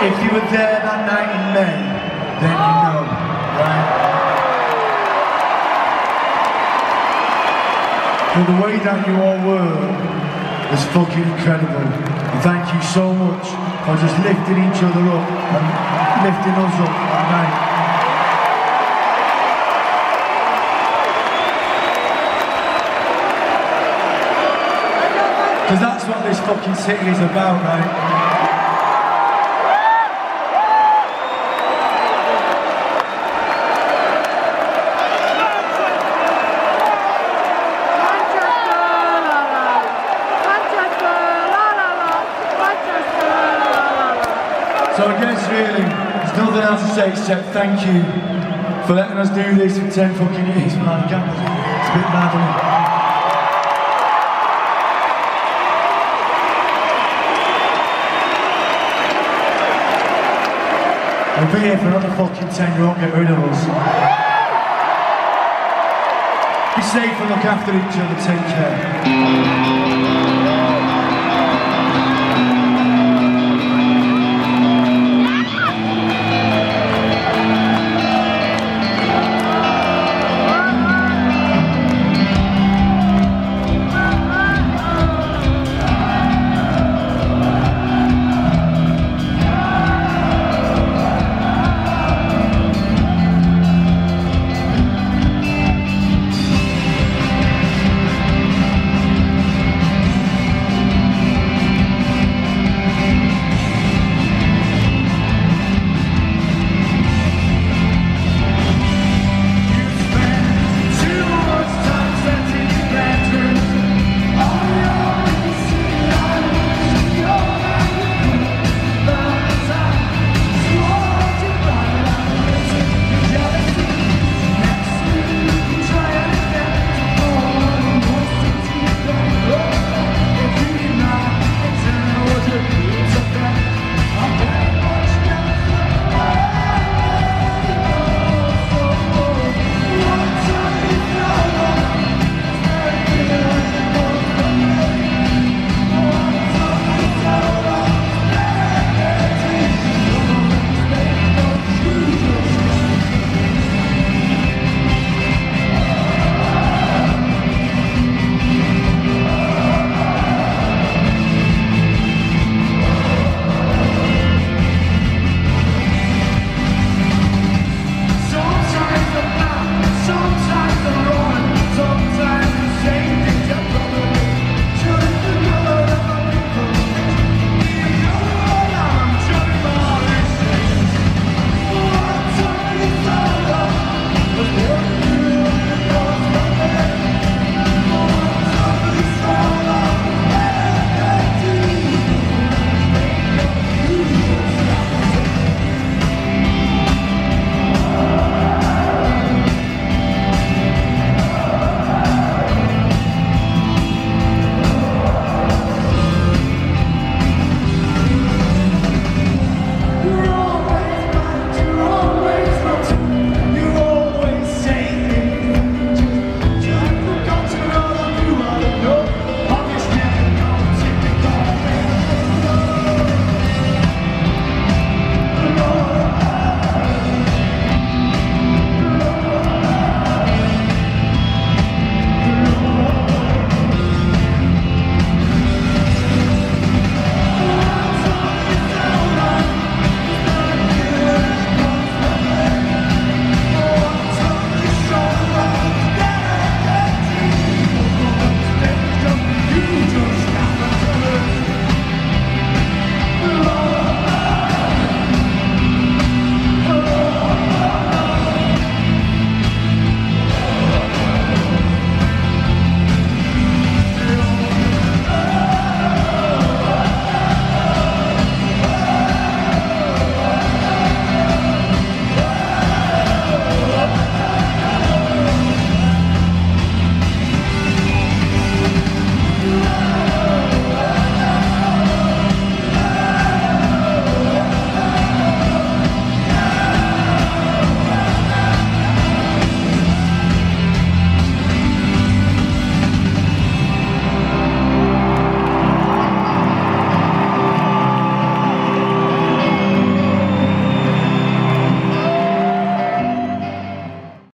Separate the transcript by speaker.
Speaker 1: If you were there that night in May, then you know, right? But the way that you all were was fucking incredible. And thank you so much for just lifting each other up and lifting us up that night. Because that's what this fucking city is about, right? So I guess really, there's nothing else to say except thank you for letting us do this for 10 fucking years, man. It's a bit mad, isn't it? We'll be here for another fucking 10, you won't get rid of us. Be safe and look after each other, take care.